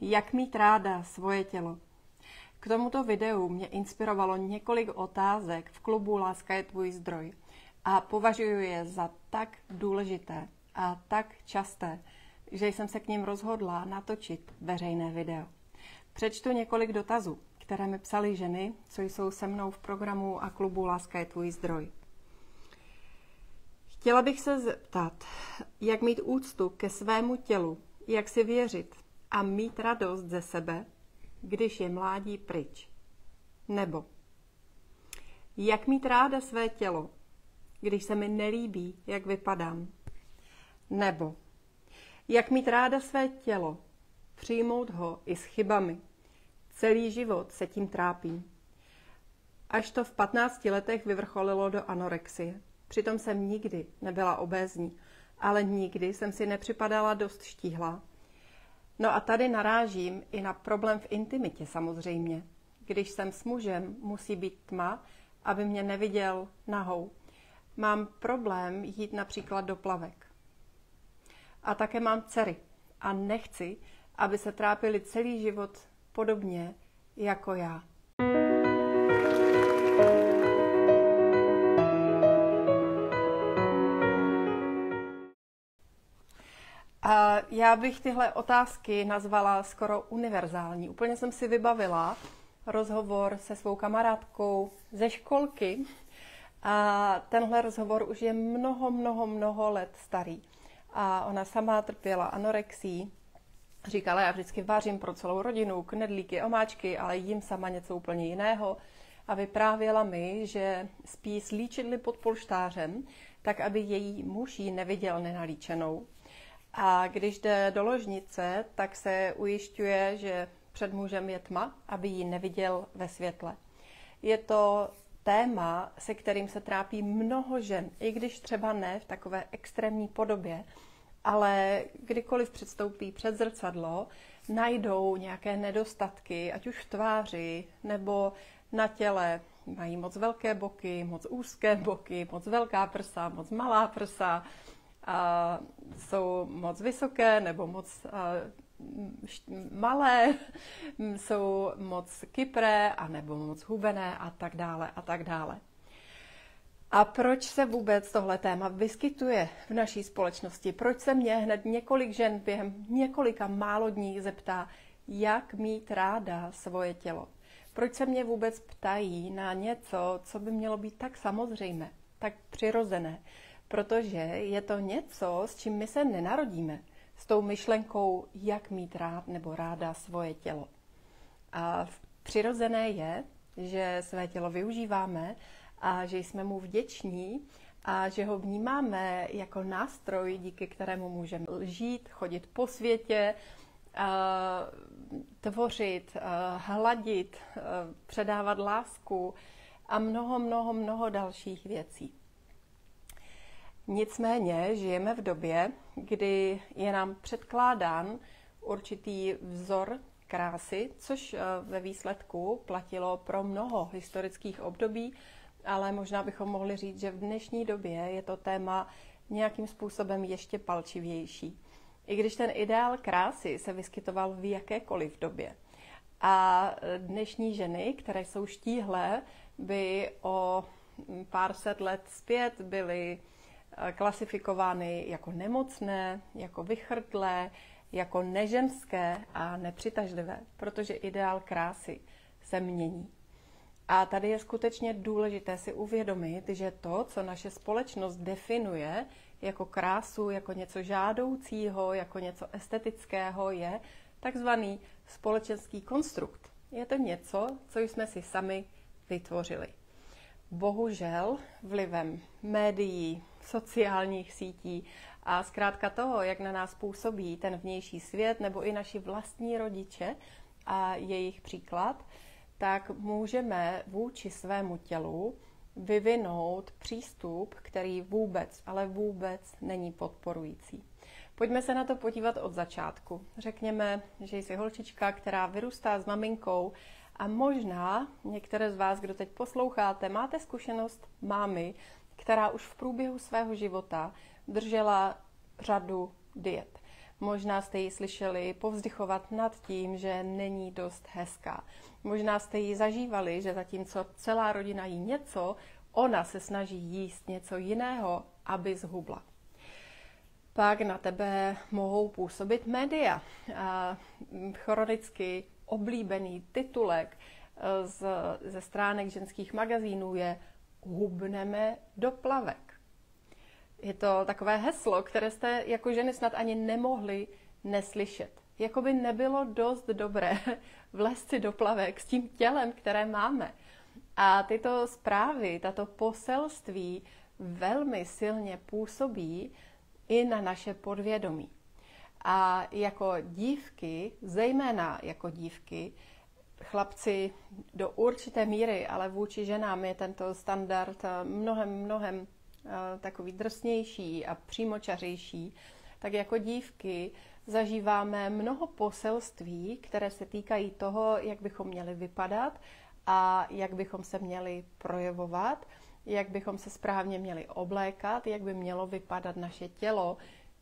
Jak mít ráda svoje tělo? K tomuto videu mě inspirovalo několik otázek v klubu Láska je tvůj zdroj a považuji je za tak důležité a tak časté, že jsem se k ním rozhodla natočit veřejné video. Přečtu několik dotazů, které mi psaly ženy, co jsou se mnou v programu a klubu Láska je tvůj zdroj. Chtěla bych se zeptat, jak mít úctu ke svému tělu, jak si věřit a mít radost ze sebe, když je mládí pryč. Nebo jak mít ráda své tělo, když se mi nelíbí, jak vypadám. Nebo jak mít ráda své tělo, přijmout ho i s chybami. Celý život se tím trápím. Až to v 15 letech vyvrcholilo do anorexie. Přitom jsem nikdy nebyla obézní, ale nikdy jsem si nepřipadala dost štíhla. No a tady narážím i na problém v intimitě samozřejmě. Když jsem s mužem, musí být tma, aby mě neviděl nahou. Mám problém jít například do plavek. A také mám dcery a nechci, aby se trápili celý život podobně jako já. Já bych tyhle otázky nazvala skoro univerzální. Úplně jsem si vybavila rozhovor se svou kamarádkou ze školky. A tenhle rozhovor už je mnoho, mnoho, mnoho let starý. A ona sama trpěla anorexí. Říkala, já vždycky vařím pro celou rodinu, knedlíky, omáčky, ale jím sama něco úplně jiného. A vyprávěla mi, že spí s líčidly pod polštářem, tak aby její muž ji neviděl nenalíčenou a když jde do ložnice, tak se ujišťuje, že před mužem je tma, aby ji neviděl ve světle. Je to téma, se kterým se trápí mnoho žen, i když třeba ne v takové extrémní podobě, ale kdykoliv předstoupí před zrcadlo, najdou nějaké nedostatky, ať už v tváři nebo na těle. Mají moc velké boky, moc úzké boky, moc velká prsa, moc malá prsa, a jsou moc vysoké nebo moc malé, jsou moc kypré a nebo moc hubené a tak dále a tak dále. A proč se vůbec tohle téma vyskytuje v naší společnosti? Proč se mě hned několik žen během několika málo dní zeptá, jak mít ráda svoje tělo? Proč se mě vůbec ptají na něco, co by mělo být tak samozřejmé, tak přirozené? Protože je to něco, s čím my se nenarodíme. S tou myšlenkou, jak mít rád nebo ráda svoje tělo. A přirozené je, že své tělo využíváme a že jsme mu vděční a že ho vnímáme jako nástroj, díky kterému můžeme žít, chodit po světě, tvořit, hladit, předávat lásku a mnoho, mnoho, mnoho dalších věcí. Nicméně žijeme v době, kdy je nám předkládán určitý vzor krásy, což eh, ve výsledku platilo pro mnoho historických období, ale možná bychom mohli říct, že v dnešní době je to téma nějakým způsobem ještě palčivější. I když ten ideál krásy se vyskytoval v jakékoliv době. A dnešní ženy, které jsou štíhlé, by o pár set let zpět byly Eh, klasifikovány jako nemocné, jako vychrtlé, jako neženské a nepřitažlivé, protože ideál krásy se mění. A tady je skutečně důležité si uvědomit, že to, co naše společnost definuje jako krásu, jako něco žádoucího, jako něco estetického, je takzvaný společenský konstrukt. Je to něco, co jsme si sami vytvořili. Bohužel vlivem médií, sociálních sítí a zkrátka toho, jak na nás působí ten vnější svět nebo i naši vlastní rodiče a jejich příklad, tak můžeme vůči svému tělu vyvinout přístup, který vůbec, ale vůbec není podporující. Pojďme se na to podívat od začátku. Řekněme, že jsi holčička, která vyrůstá s maminkou a možná některé z vás, kdo teď posloucháte, máte zkušenost mámy, která už v průběhu svého života držela řadu diet. Možná jste ji slyšeli povzdychovat nad tím, že není dost hezká. Možná jste ji zažívali, že zatímco celá rodina jí něco, ona se snaží jíst něco jiného, aby zhubla. Pak na tebe mohou působit média. A chronicky oblíbený titulek e, z, ze stránek ženských magazínů je Hubneme do plavek. Je to takové heslo, které jste jako ženy snad ani nemohli neslyšet. Jakoby nebylo dost dobré vlézt si do plavek s tím tělem, které máme. A tyto zprávy, tato poselství velmi silně působí i na naše podvědomí. A jako dívky, zejména jako dívky, chlapci do určité míry, ale vůči ženám je tento standard eh, mnohem, mnohem eh, takový drsnější a přímočařejší, tak jako dívky zažíváme mnoho poselství, které se týkají toho, jak bychom měli vypadat a jak bychom se měli projevovat, jak bychom se správně měli oblékat, jak by mělo vypadat naše tělo,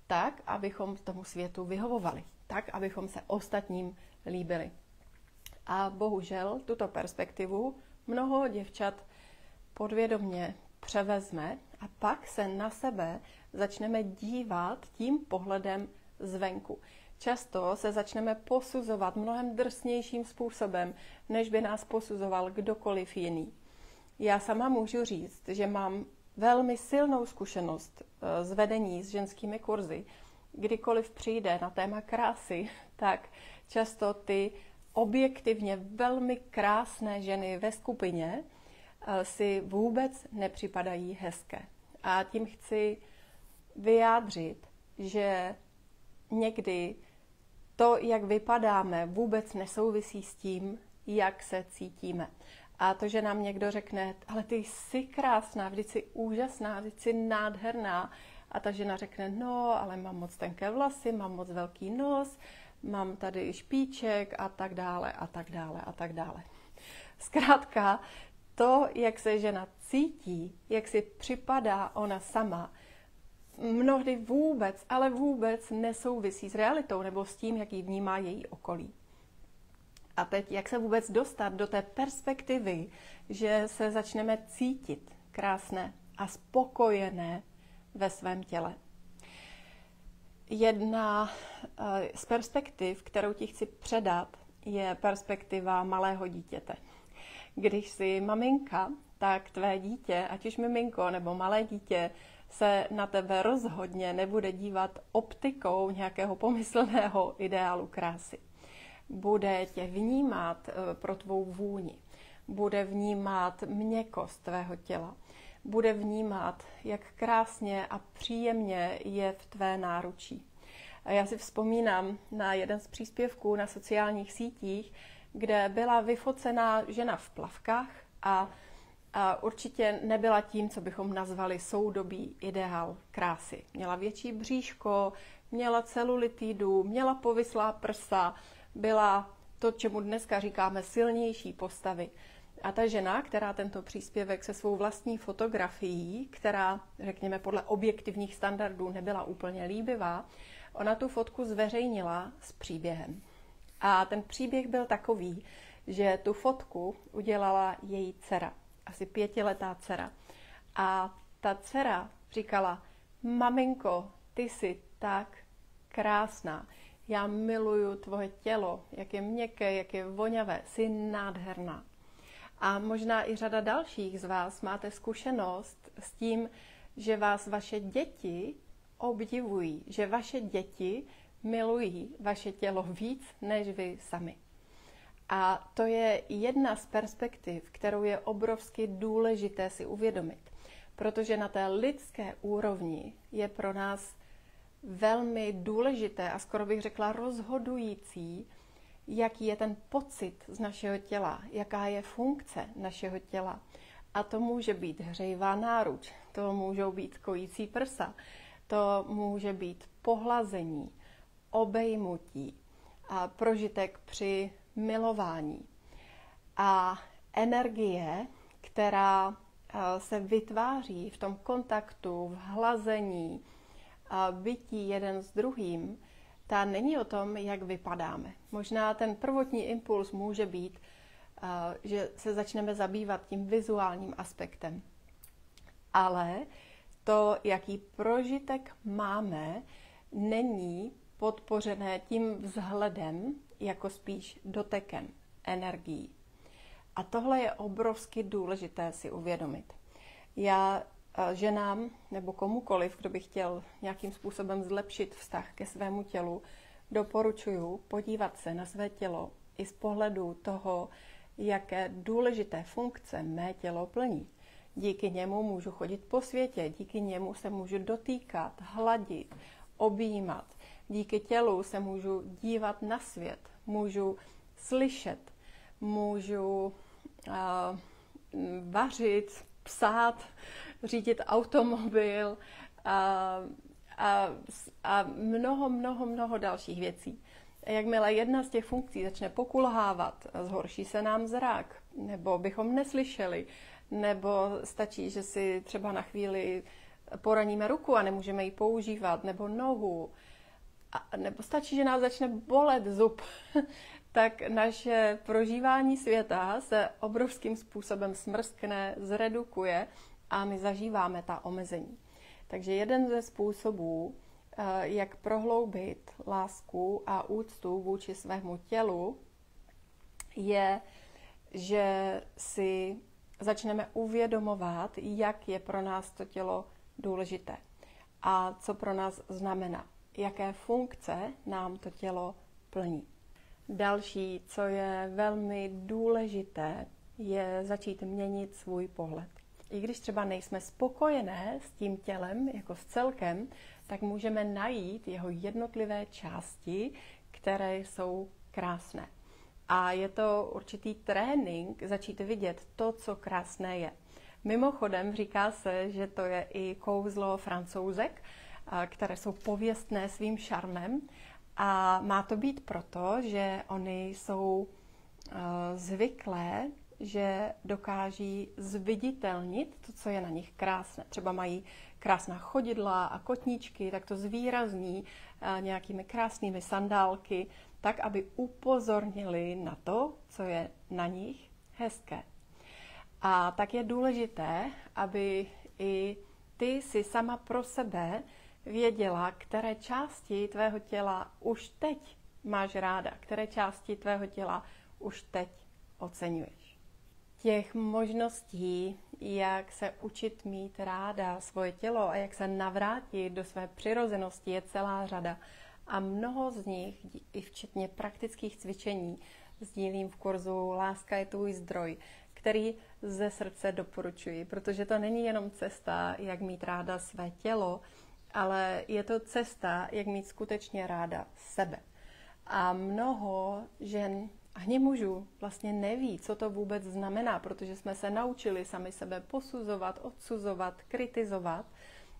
tak, abychom tomu světu vyhovovali, tak, abychom se ostatním líbili. A bohužel tuto perspektivu mnoho děvčat podvědomně převezme a pak se na sebe začneme dívat tím pohledem zvenku. Často se začneme posuzovat mnohem drsnějším způsobem, než by nás posuzoval kdokoliv jiný. Já sama můžu říct, že mám velmi silnou zkušenost eh, z vedení s ženskými kurzy. Kdykoliv přijde na téma krásy, tak často ty objektivně velmi krásné ženy ve skupině eh, si vůbec nepřipadají hezké. A tím chci vyjádřit, že někdy to, jak vypadáme, vůbec nesouvisí s tím, jak se cítíme. A to, že nám někdo řekne, ale ty jsi krásná, vždyť jsi úžasná, vždyť jsi nádherná. A ta žena řekne, no, ale mám moc tenké vlasy, mám moc velký nos, mám tady špíček a tak dále a tak dále a tak dále. Zkrátka, to, jak se žena cítí, jak si připadá ona sama, mnohdy vůbec, ale vůbec nesouvisí s realitou nebo s tím, jak ji vnímá její okolí. A teď, jak se vůbec dostat do té perspektivy, že se začneme cítit krásné a spokojené ve svém těle. Jedna eh, z perspektiv, kterou ti chci předat, je perspektiva malého dítěte. Když jsi maminka, tak tvé dítě, ať už miminko nebo malé dítě, se na tebe rozhodně nebude dívat optikou nějakého pomyslného ideálu krásy. Bude tě vnímat eh, pro tvou vůni, bude vnímat měkost tvého těla, bude vnímat, jak krásně a příjemně je v tvé náručí. Já si vzpomínám na jeden z příspěvků na sociálních sítích, kde byla vyfocená žena v plavkách a, a určitě nebyla tím, co bychom nazvali soudobý ideál krásy. Měla větší bříško, měla celulitidu, měla povyslá prsa, byla to, čemu dneska říkáme silnější postavy. A ta žena, která tento příspěvek se svou vlastní fotografií, která, řekněme, podle objektivních standardů nebyla úplně líbivá, ona tu fotku zveřejnila s příběhem. A ten příběh byl takový, že tu fotku udělala její dcera, asi pětiletá dcera. A ta dcera říkala, maminko, ty jsi tak krásná. Já miluju tvoje tělo, jak je měkké, jak je voňavé, jsi nádherná. A možná i řada dalších z vás máte zkušenost s tím, že vás vaše děti obdivují, že vaše děti milují vaše tělo víc než vy sami. A to je jedna z perspektiv, kterou je obrovsky důležité si uvědomit, protože na té lidské úrovni je pro nás velmi důležité a skoro bych řekla rozhodující, jaký je ten pocit z našeho těla, jaká je funkce našeho těla. A to může být hřejivá náruč, to můžou být kojící prsa, to může být pohlazení, obejmutí a prožitek při milování. A energie, která eh, se vytváří v tom kontaktu, v hlazení, bytí jeden s druhým, ta není o tom, jak vypadáme. Možná ten prvotní impuls může být, uh, že se začneme zabývat tím vizuálním aspektem. Ale to, jaký prožitek máme, není podpořené tím vzhledem, jako spíš dotekem energií. A tohle je obrovsky důležité si uvědomit. Já eh, ženám nebo komukoliv, kdo by chtěl nějakým způsobem zlepšit vztah ke svému tělu, doporučuji podívat se na své tělo i z pohledu toho, jaké důležité funkce mé tělo plní. Díky němu můžu chodit po světě, díky němu se můžu dotýkat, hladit, objímat. Díky tělu se můžu dívat na svět, můžu slyšet, můžu uh, vařit, psát, řídit automobil a, a, a mnoho, mnoho, mnoho dalších věcí. Jakmile jedna z těch funkcí začne pokulhávat, zhorší se nám zrak, nebo bychom neslyšeli, nebo stačí, že si třeba na chvíli poraníme ruku a nemůžeme ji používat, nebo nohu, a, nebo stačí, že nás začne bolet zub, tak naše prožívání světa se obrovským způsobem smrskne, zredukuje a my zažíváme ta omezení. Takže jeden ze způsobů, eh, jak prohloubit lásku a úctu vůči svému tělu, je, že si začneme uvědomovat, jak je pro nás to tělo důležité a co pro nás znamená, jaké funkce nám to tělo plní. Další, co je velmi důležité, je začít měnit svůj pohled. I když třeba nejsme spokojené s tím tělem jako s celkem, tak můžeme najít jeho jednotlivé části, které jsou krásné. A je to určitý trénink začít vidět to, co krásné je. Mimochodem říká se, že to je i kouzlo francouzek, které jsou pověstné svým šarmem a má to být proto, že oni jsou zvyklé, že dokáží zviditelnit to, co je na nich krásné. Třeba mají krásná chodidla a kotníčky, tak to zvýrazní uh, nějakými krásnými sandálky, tak, aby upozornili na to, co je na nich hezké. A tak je důležité, aby i ty si sama pro sebe věděla, které části tvého těla už teď máš ráda, které části tvého těla už teď oceňuješ. Těch možností, jak se učit mít ráda svoje tělo a jak se navrátit do své přirozenosti, je celá řada. A mnoho z nich, i včetně praktických cvičení, sdílím v kurzu Láska je tvůj zdroj, který ze srdce doporučuji, protože to není jenom cesta, jak mít ráda své tělo, ale je to cesta, jak mít skutečně ráda sebe. A mnoho žen ani mužů vlastně neví, co to vůbec znamená, protože jsme se naučili sami sebe posuzovat, odsuzovat, kritizovat,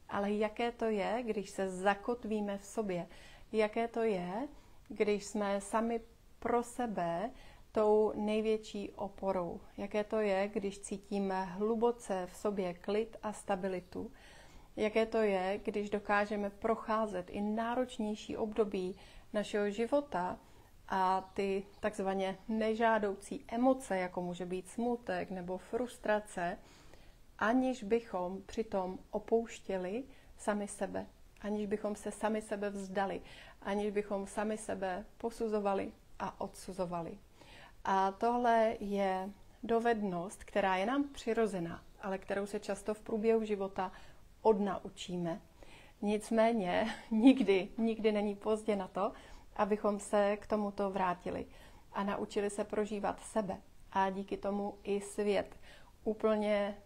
ale jaké to je, když se zakotvíme v sobě, jaké to je, když jsme sami pro sebe tou největší oporou, jaké to je, když cítíme hluboce v sobě klid a stabilitu, jaké to je, když dokážeme procházet i náročnější období našeho života a ty takzvaně nežádoucí emoce, jako může být smutek nebo frustrace, aniž bychom přitom opouštěli sami sebe, aniž bychom se sami sebe vzdali, aniž bychom sami sebe posuzovali a odsuzovali. A tohle je dovednost, která je nám přirozená, ale kterou se často v průběhu života odnaučíme. Nicméně nikdy, nikdy není pozdě na to, abychom se k tomuto vrátili a naučili se prožívat sebe a díky tomu i svět úplně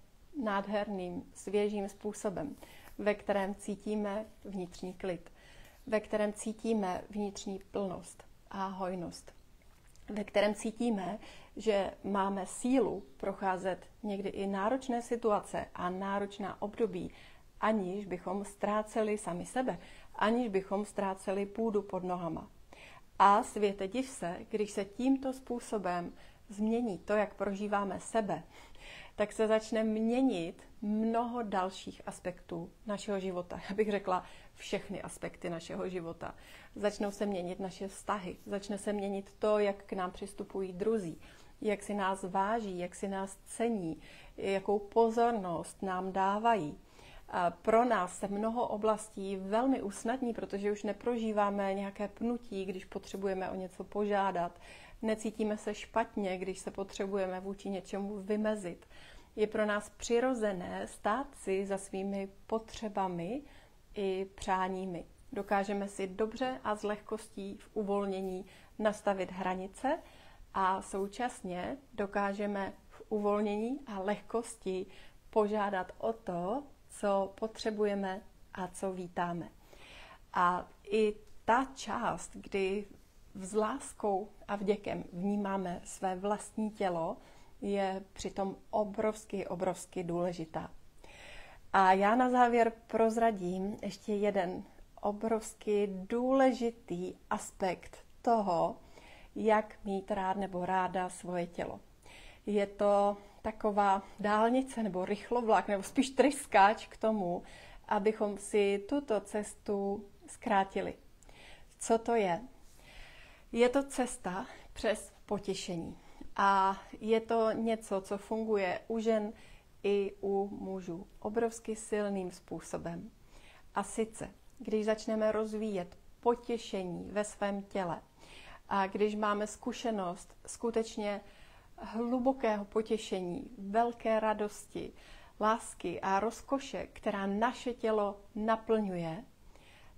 nádherným, svěžím způsobem, ve kterém cítíme vnitřní klid, ve kterém cítíme vnitřní plnost a hojnost, ve kterém cítíme, že máme sílu procházet někdy i náročné situace a náročná období aniž bychom ztráceli sami sebe, aniž bychom ztráceli půdu pod nohama. A světe div se, když se tímto způsobem změní to, jak prožíváme sebe, tak se začne měnit mnoho dalších aspektů našeho života. Já bych řekla všechny aspekty našeho života. Začnou se měnit naše vztahy, začne se měnit to, jak k nám přistupují druzí, jak si nás váží, jak si nás cení, jakou pozornost nám dávají. Pro nás se mnoho oblastí velmi usnadní, protože už neprožíváme nějaké pnutí, když potřebujeme o něco požádat. Necítíme se špatně, když se potřebujeme vůči něčemu vymezit. Je pro nás přirozené stát si za svými potřebami i přáními. Dokážeme si dobře a s lehkostí v uvolnění nastavit hranice a současně dokážeme v uvolnění a lehkosti požádat o to, co potřebujeme a co vítáme. A i ta část, kdy s láskou a vděkem vnímáme své vlastní tělo, je přitom obrovsky, obrovsky důležitá. A já na závěr prozradím ještě jeden obrovsky důležitý aspekt toho, jak mít rád nebo ráda svoje tělo. Je to taková dálnice nebo rychlovlak nebo spíš tryskáč k tomu, abychom si tuto cestu zkrátili. Co to je? Je to cesta přes potěšení. A je to něco, co funguje u žen i u mužů obrovsky silným způsobem. A sice, když začneme rozvíjet potěšení ve svém těle a když máme zkušenost skutečně hlubokého potěšení, velké radosti, lásky a rozkoše, která naše tělo naplňuje,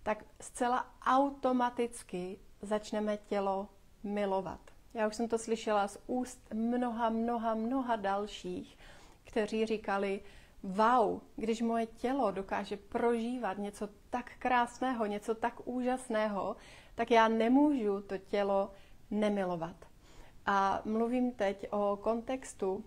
tak zcela automaticky začneme tělo milovat. Já už jsem to slyšela z úst mnoha, mnoha, mnoha dalších, kteří říkali, wow, když moje tělo dokáže prožívat něco tak krásného, něco tak úžasného, tak já nemůžu to tělo nemilovat. A mluvím teď o kontextu,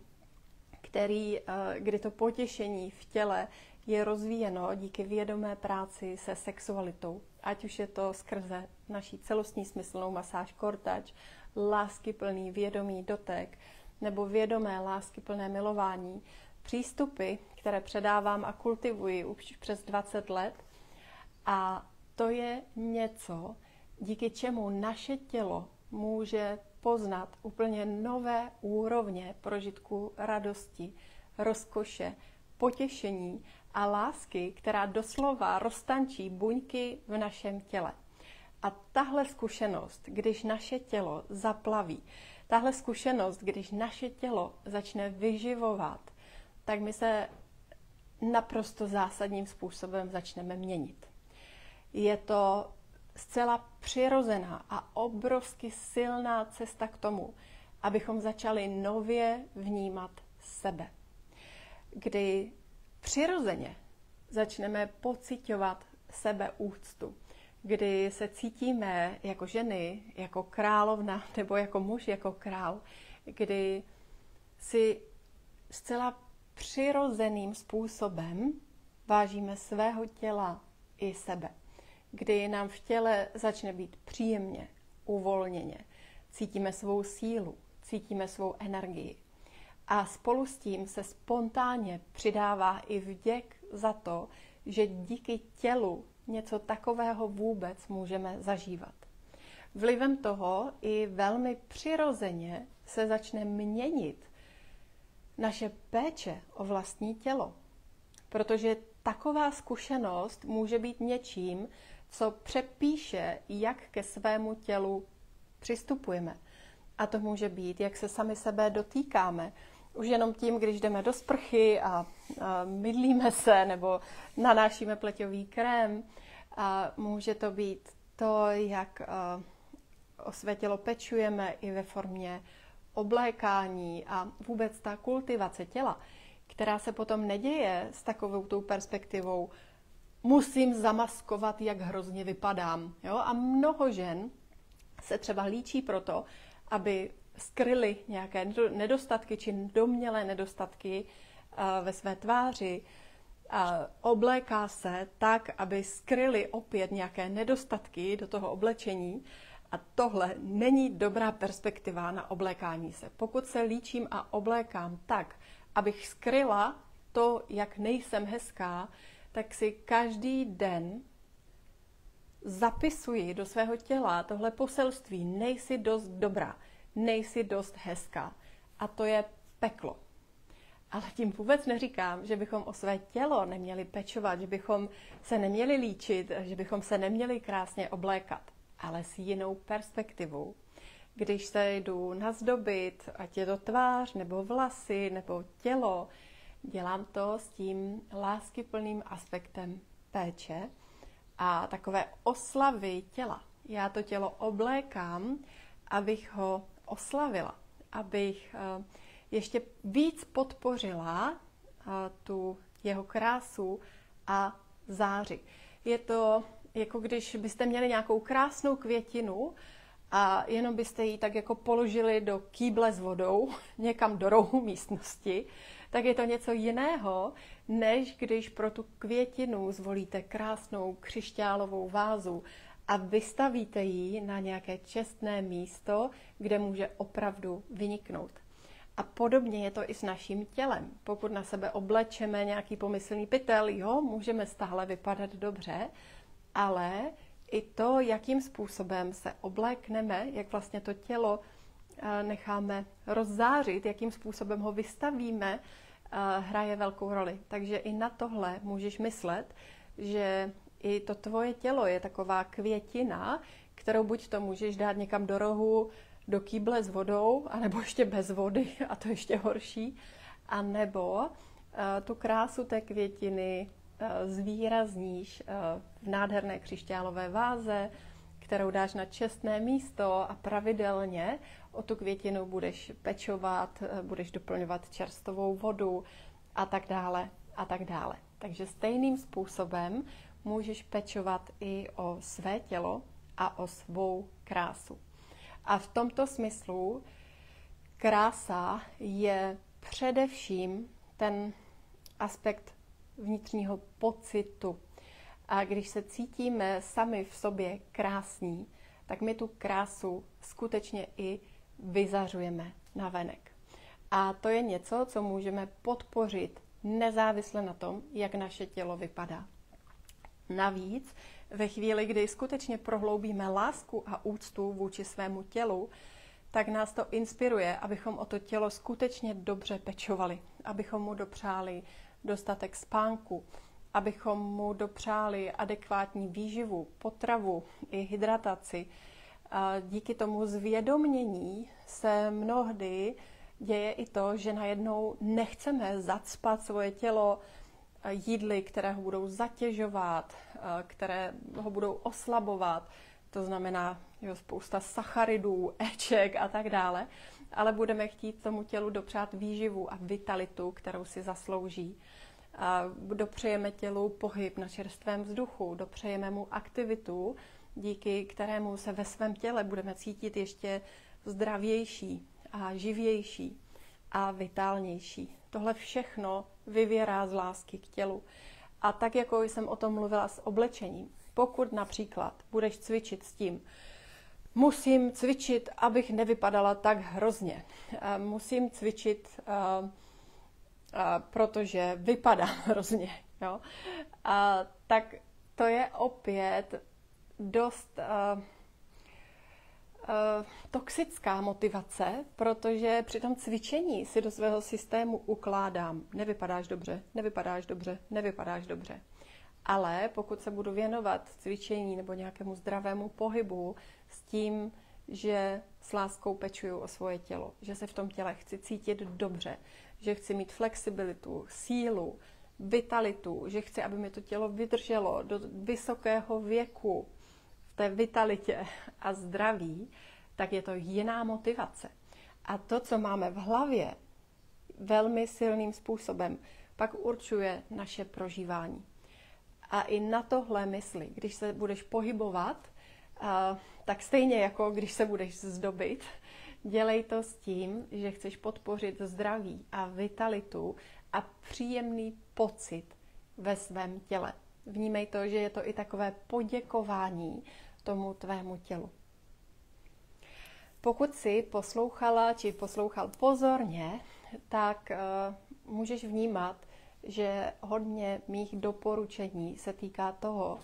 který, eh, kdy to potěšení v těle je rozvíjeno díky vědomé práci se sexualitou. Ať už je to skrze naší celostní smyslnou masáž kortač, láskyplný vědomý dotek nebo vědomé láskyplné milování, přístupy, které předávám a kultivuji už přes 20 let. A to je něco, díky čemu naše tělo může poznat úplně nové úrovně prožitku radosti, rozkoše, potěšení a lásky, která doslova roztančí buňky v našem těle. A tahle zkušenost, když naše tělo zaplaví, tahle zkušenost, když naše tělo začne vyživovat, tak my se naprosto zásadním způsobem začneme měnit. Je to zcela přirozená a obrovsky silná cesta k tomu, abychom začali nově vnímat sebe. Kdy přirozeně začneme pocitovat sebeúctu, kdy se cítíme jako ženy, jako královna nebo jako muž, jako král, kdy si zcela přirozeným způsobem vážíme svého těla i sebe. Kdy nám v těle začne být příjemně, uvolněně, cítíme svou sílu, cítíme svou energii. A spolu s tím se spontánně přidává i vděk za to, že díky tělu něco takového vůbec můžeme zažívat. Vlivem toho i velmi přirozeně se začne měnit naše péče o vlastní tělo. Protože taková zkušenost může být něčím, co přepíše, jak ke svému tělu přistupujeme. A to může být, jak se sami sebe dotýkáme. Už jenom tím, když jdeme do sprchy a, a mydlíme se nebo nanášíme pleťový krém. A může to být to, jak a, o své tělo pečujeme i ve formě oblékání a vůbec ta kultivace těla, která se potom neděje s takovou tou perspektivou, musím zamaskovat, jak hrozně vypadám. Jo? A mnoho žen se třeba líčí proto, aby skryly nějaké nedostatky či domělé nedostatky ve své tváři, obléká se tak, aby skryly opět nějaké nedostatky do toho oblečení a tohle není dobrá perspektiva na oblékání se. Pokud se líčím a oblékám tak, abych skryla to, jak nejsem hezká, tak si každý den zapisuji do svého těla tohle poselství, nejsi dost dobrá, nejsi dost hezká. A to je peklo. Ale tím vůbec neříkám, že bychom o své tělo neměli pečovat, že bychom se neměli líčit, že bychom se neměli krásně oblékat, ale s jinou perspektivou. Když se jdu nazdobit, ať je to tvář, nebo vlasy, nebo tělo, dělám to s tím láskyplným aspektem péče a takové oslavy těla. Já to tělo oblékám, abych ho oslavila, abych uh, ještě víc podpořila tu jeho krásu a záři. Je to jako když byste měli nějakou krásnou květinu a jenom byste ji tak jako položili do kýble s vodou někam do rohu místnosti, tak je to něco jiného, než když pro tu květinu zvolíte krásnou křišťálovou vázu a vystavíte ji na nějaké čestné místo, kde může opravdu vyniknout. A podobně je to i s naším tělem. Pokud na sebe oblečeme nějaký pomyslný pytel, jo, můžeme stále vypadat dobře, ale i to, jakým způsobem se oblékneme, jak vlastně to tělo necháme rozzářit, jakým způsobem ho vystavíme, hraje velkou roli. Takže i na tohle můžeš myslet, že i to tvoje tělo je taková květina, kterou buď to můžeš dát někam do rohu, do kýble s vodou, anebo ještě bez vody, a to ještě horší, a nebo tu krásu té květiny zvýrazníš v nádherné křišťálové váze, kterou dáš na čestné místo a pravidelně o tu květinu budeš pečovat, budeš doplňovat čerstvou vodu a tak dále a tak dále. Takže stejným způsobem můžeš pečovat i o své tělo a o svou krásu. A v tomto smyslu krása je především ten aspekt vnitřního pocitu. A když se cítíme sami v sobě krásní, tak my tu krásu skutečně i vyzařujeme na venek. A to je něco, co můžeme podpořit nezávisle na tom, jak naše tělo vypadá. Navíc ve chvíli, kdy skutečně prohloubíme lásku a úctu vůči svému tělu, tak nás to inspiruje, abychom o to tělo skutečně dobře pečovali, abychom mu dopřáli dostatek spánku, abychom mu dopřáli adekvátní výživu, potravu i hydrataci. Díky tomu zvědomění se mnohdy děje i to, že najednou nechceme zacpat svoje tělo jídly, které ho budou zatěžovat, které ho budou oslabovat, to znamená jo, spousta sacharidů, éček a tak dále, ale budeme chtít tomu tělu dopřát výživu a vitalitu, kterou si zaslouží. Dopřejeme tělu pohyb na čerstvém vzduchu, dopřejeme mu aktivitu, díky kterému se ve svém těle budeme cítit ještě zdravější a živější a vitálnější. Tohle všechno vyvěrá z lásky k tělu. A tak, jako jsem o tom mluvila s oblečením, pokud například budeš cvičit s tím, musím cvičit, abych nevypadala tak hrozně. Musím cvičit, protože vypadá hrozně. Jo? A, tak to je opět dost uh, toxická motivace, protože při tom cvičení si do svého systému ukládám, nevypadáš dobře, nevypadáš dobře, nevypadáš dobře. Ale pokud se budu věnovat cvičení nebo nějakému zdravému pohybu s tím, že s láskou pečuju o svoje tělo, že se v tom těle chci cítit dobře, že chci mít flexibilitu, sílu, vitalitu, že chci, aby mi to tělo vydrželo do vysokého věku, té vitalitě a zdraví, tak je to jiná motivace. A to, co máme v hlavě, velmi silným způsobem, pak určuje naše prožívání. A i na tohle mysli, když se budeš pohybovat, tak stejně jako když se budeš zdobit, dělej to s tím, že chceš podpořit zdraví a vitalitu a příjemný pocit ve svém těle. Vnímej to, že je to i takové poděkování tomu tvému tělu. Pokud si poslouchala či poslouchal pozorně, tak uh, můžeš vnímat, že hodně mých doporučení se týká toho,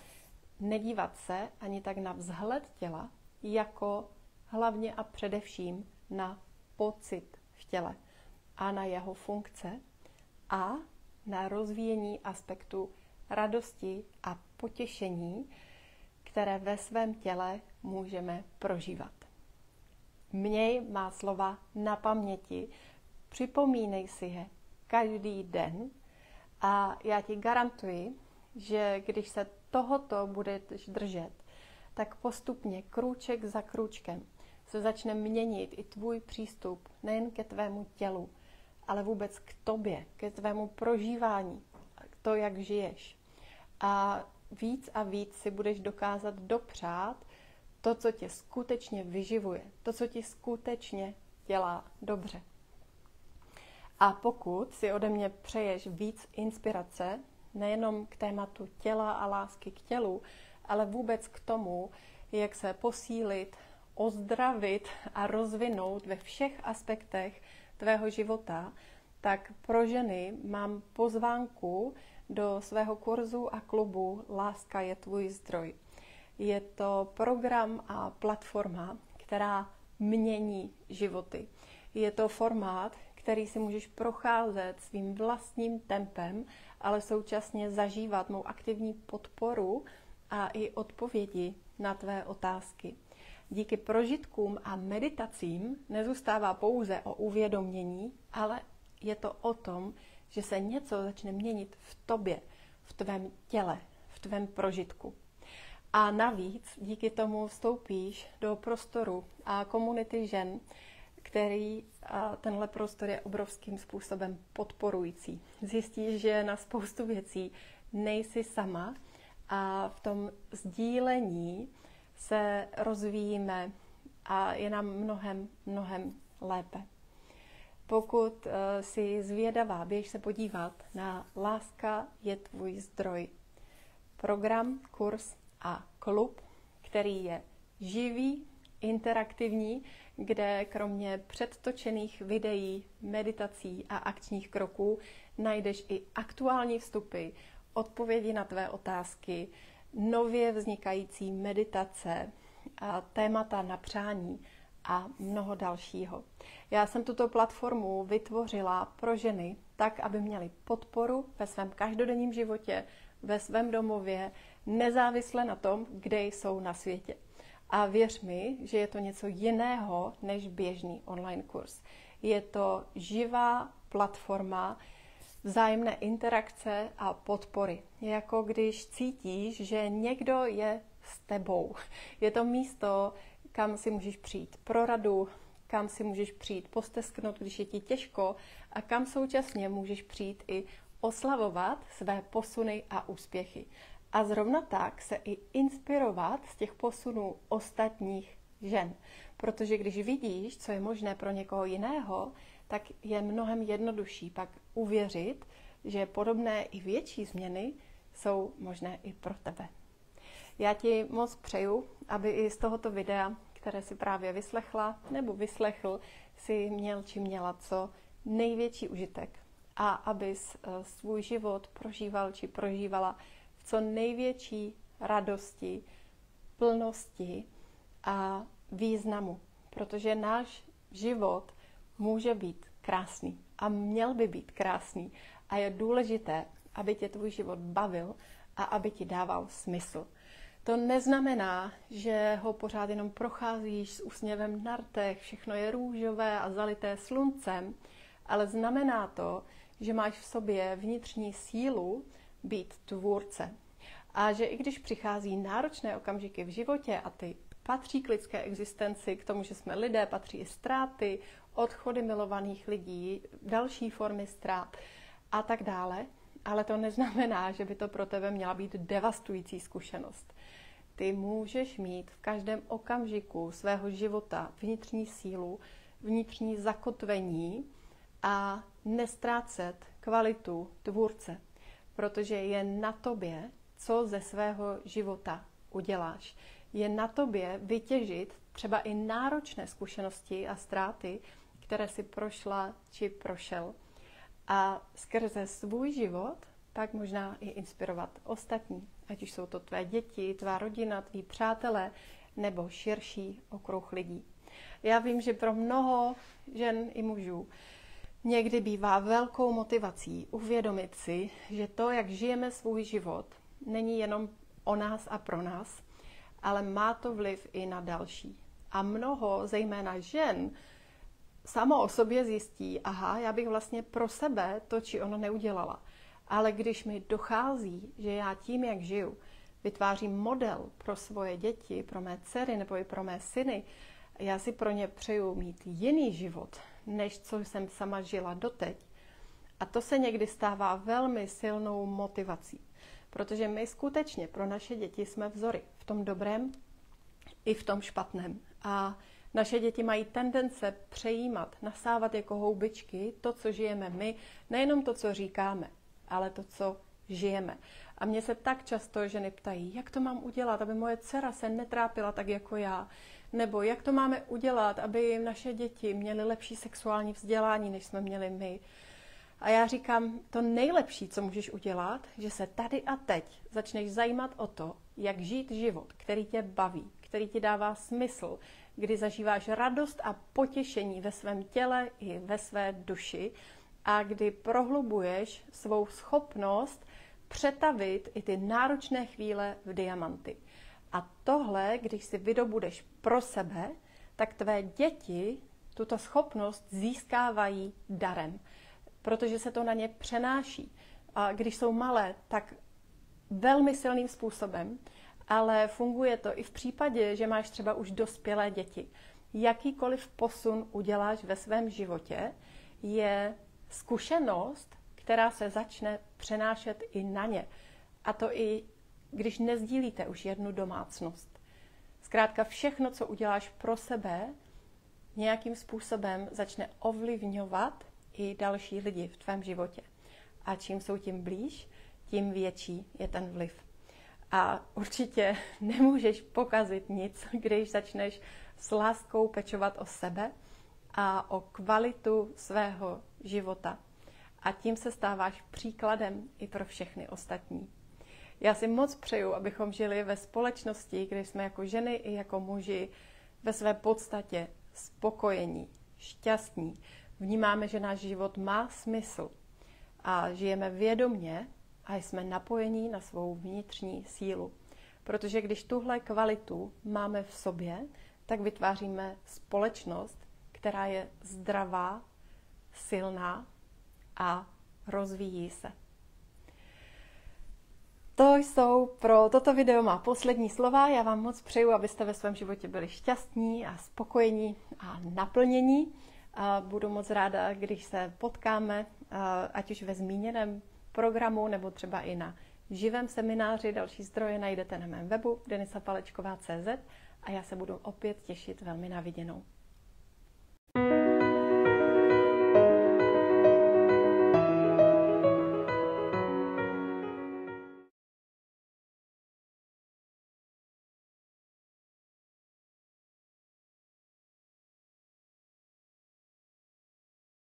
nedívat se ani tak na vzhled těla, jako hlavně a především na pocit v těle a na jeho funkce a na rozvíjení aspektu radosti a potěšení, které ve svém těle můžeme prožívat. Měj má slova na paměti, připomínej si je každý den a já ti garantuji, že když se tohoto budeš držet, tak postupně, krůček za krůčkem, se začne měnit i tvůj přístup nejen ke tvému tělu, ale vůbec k tobě, ke tvému prožívání, to, jak žiješ. A víc a víc si budeš dokázat dopřát to, co tě skutečně vyživuje, to, co ti skutečně dělá dobře. A pokud si ode mě přeješ víc inspirace, nejenom k tématu těla a lásky k tělu, ale vůbec k tomu, jak se posílit, ozdravit a rozvinout ve všech aspektech tvého života, tak pro ženy mám pozvánku do svého kurzu a klubu Láska je tvůj zdroj. Je to program a platforma, která mění životy. Je to formát, který si můžeš procházet svým vlastním tempem, ale současně zažívat mou aktivní podporu a i odpovědi na tvé otázky. Díky prožitkům a meditacím nezůstává pouze o uvědomění, ale je to o tom, že se něco začne měnit v tobě, v tvém těle, v tvém prožitku. A navíc díky tomu vstoupíš do prostoru a komunity žen, který tenhle prostor je obrovským způsobem podporující. Zjistíš, že na spoustu věcí nejsi sama a v tom sdílení se rozvíjíme a je nám mnohem, mnohem lépe. Pokud uh, si zvědavá, běž se podívat na Láska je tvůj zdroj. Program, kurz a klub, který je živý, interaktivní, kde kromě předtočených videí, meditací a akčních kroků najdeš i aktuální vstupy, odpovědi na tvé otázky, nově vznikající meditace, a témata na přání a mnoho dalšího. Já jsem tuto platformu vytvořila pro ženy tak, aby měly podporu ve svém každodenním životě, ve svém domově, nezávisle na tom, kde jsou na světě. A věř mi, že je to něco jiného než běžný online kurz. Je to živá platforma vzájemné interakce a podpory. Je jako když cítíš, že někdo je s tebou. Je to místo, kam si můžeš přijít pro radu, kam si můžeš přijít postesknout, když je ti těžko a kam současně můžeš přijít i oslavovat své posuny a úspěchy. A zrovna tak se i inspirovat z těch posunů ostatních žen. Protože když vidíš, co je možné pro někoho jiného, tak je mnohem jednodušší pak uvěřit, že podobné i větší změny jsou možné i pro tebe. Já ti moc přeju, aby i z tohoto videa, které si právě vyslechla nebo vyslechl, si měl či měla co největší užitek a abys eh, svůj život prožíval či prožívala v co největší radosti, plnosti a významu. Protože náš život může být krásný a měl by být krásný. A je důležité, aby tě tvůj život bavil a aby ti dával smysl. To neznamená, že ho pořád jenom procházíš s úsměvem na rtech, všechno je růžové a zalité sluncem, ale znamená to, že máš v sobě vnitřní sílu být tvůrce. A že i když přichází náročné okamžiky v životě a ty patří k lidské existenci, k tomu, že jsme lidé, patří i ztráty, odchody milovaných lidí, další formy ztrát a tak dále. Ale to neznamená, že by to pro tebe měla být devastující zkušenost. Ty můžeš mít v každém okamžiku svého života vnitřní sílu, vnitřní zakotvení a nestrácet kvalitu tvůrce, protože je na tobě, co ze svého života uděláš. Je na tobě vytěžit třeba i náročné zkušenosti a ztráty, které si prošla či prošel. A skrze svůj život tak možná i inspirovat ostatní, ať už jsou to tvé děti, tvá rodina, tví přátelé nebo širší okruh lidí. Já vím, že pro mnoho žen i mužů někdy bývá velkou motivací uvědomit si, že to, jak žijeme svůj život, není jenom o nás a pro nás, ale má to vliv i na další. A mnoho, zejména žen, samo o sobě zjistí, aha, já bych vlastně pro sebe to či ono neudělala. Ale když mi dochází, že já tím, jak žiju, vytvářím model pro svoje děti, pro mé dcery nebo i pro mé syny, já si pro ně přeju mít jiný život, než co jsem sama žila doteď. A to se někdy stává velmi silnou motivací, protože my skutečně pro naše děti jsme vzory v tom dobrém i v tom špatném. A naše děti mají tendence přejímat, nasávat jako houbičky to, co žijeme my, nejenom to, co říkáme, ale to, co žijeme. A mě se tak často ženy ptají, jak to mám udělat, aby moje dcera se netrápila tak jako já, nebo jak to máme udělat, aby naše děti měly lepší sexuální vzdělání, než jsme měli my. A já říkám, to nejlepší, co můžeš udělat, že se tady a teď začneš zajímat o to, jak žít život, který tě baví, který ti dává smysl, kdy zažíváš radost a potěšení ve svém těle i ve své duši a kdy prohlubuješ svou schopnost přetavit i ty náročné chvíle v diamanty. A tohle, když si vydobudeš pro sebe, tak tvé děti tuto schopnost získávají darem, protože se to na ně přenáší. A když jsou malé, tak velmi silným způsobem, ale funguje to i v případě, že máš třeba už dospělé děti. Jakýkoliv posun uděláš ve svém životě, je zkušenost, která se začne přenášet i na ně. A to i když nezdílíte už jednu domácnost. Zkrátka všechno, co uděláš pro sebe, nějakým způsobem začne ovlivňovat i další lidi v tvém životě. A čím jsou tím blíž, tím větší je ten vliv. A určitě nemůžeš pokazit nic, když začneš s láskou pečovat o sebe a o kvalitu svého života. A tím se stáváš příkladem i pro všechny ostatní. Já si moc přeju, abychom žili ve společnosti, kde jsme jako ženy i jako muži ve své podstatě spokojení, šťastní. Vnímáme, že náš život má smysl a žijeme vědomně a jsme napojení na svou vnitřní sílu. Protože když tuhle kvalitu máme v sobě, tak vytváříme společnost, která je zdravá, silná a rozvíjí se. To jsou pro toto video má poslední slova. Já vám moc přeju, abyste ve svém životě byli šťastní a spokojení a naplnění. Budu moc ráda, když se potkáme, ať už ve zmíněném programu nebo třeba i na živém semináři. Další zdroje najdete na mém webu denisapalečková.cz a já se budu opět těšit velmi na viděnou.